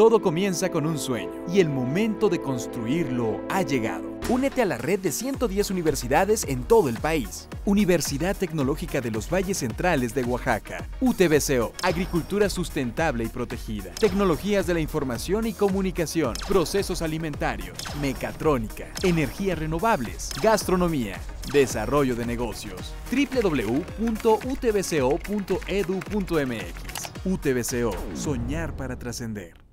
Todo comienza con un sueño y el momento de construirlo ha llegado. Únete a la red de 110 universidades en todo el país. Universidad Tecnológica de los Valles Centrales de Oaxaca. UTBCO. Agricultura sustentable y protegida. Tecnologías de la información y comunicación. Procesos alimentarios. Mecatrónica. Energías renovables. Gastronomía. Desarrollo de negocios. www.utbco.edu.mx. UTBCO. Soñar para trascender.